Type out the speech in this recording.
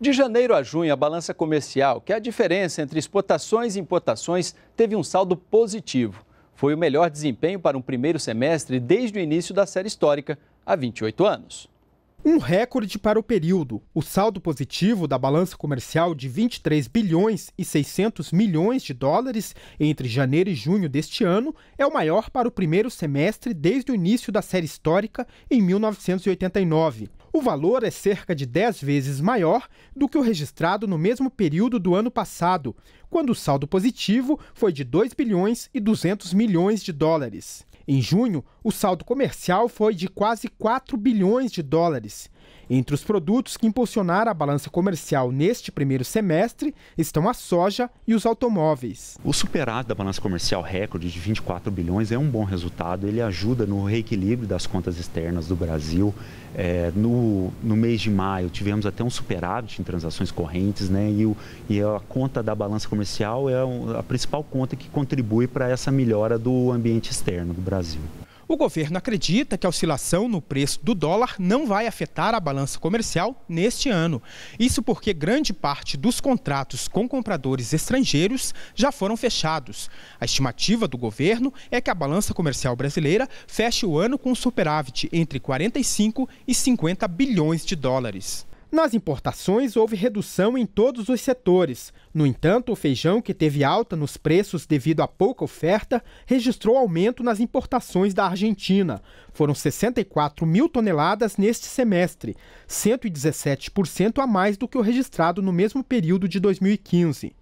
De janeiro a junho, a balança comercial, que é a diferença entre exportações e importações, teve um saldo positivo. Foi o melhor desempenho para um primeiro semestre desde o início da série histórica, há 28 anos. Um recorde para o período. O saldo positivo da balança comercial de 23 bilhões e 600 milhões de dólares entre janeiro e junho deste ano é o maior para o primeiro semestre desde o início da série histórica em 1989. O valor é cerca de 10 vezes maior do que o registrado no mesmo período do ano passado, quando o saldo positivo foi de 2 bilhões e 200 milhões de dólares. Em junho, o saldo comercial foi de quase 4 bilhões de dólares. Entre os produtos que impulsionaram a balança comercial neste primeiro semestre estão a soja e os automóveis. O superávit da balança comercial recorde de 24 bilhões é um bom resultado. Ele ajuda no reequilíbrio das contas externas do Brasil. É, no, no mês de maio tivemos até um superávit em transações correntes, né? E, o, e a conta da balança comercial é a principal conta que contribui para essa melhora do ambiente externo do Brasil. O governo acredita que a oscilação no preço do dólar não vai afetar a balança comercial neste ano. Isso porque grande parte dos contratos com compradores estrangeiros já foram fechados. A estimativa do governo é que a balança comercial brasileira feche o ano com um superávit entre 45 e 50 bilhões de dólares. Nas importações, houve redução em todos os setores. No entanto, o feijão, que teve alta nos preços devido à pouca oferta, registrou aumento nas importações da Argentina. Foram 64 mil toneladas neste semestre, 117% a mais do que o registrado no mesmo período de 2015.